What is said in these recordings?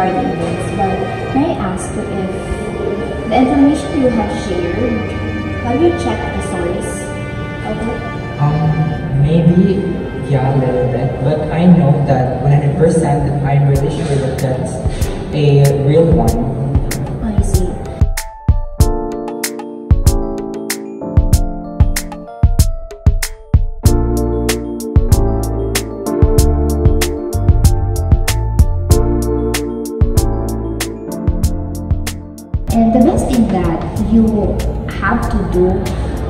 but may I ask if the information you have shared, have you checked the source of it? Um, maybe, yeah, a little bit, but I know that 100% that I'm really sure that that's a real one. And the best thing that you have to do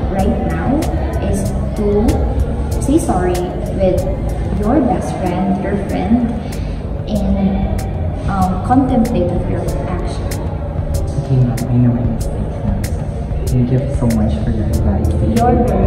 right now is to say sorry with your best friend, your friend, and um, contemplate of your action. Okay, ma'am, I know my mistakes. Thank you so much for your advice. You're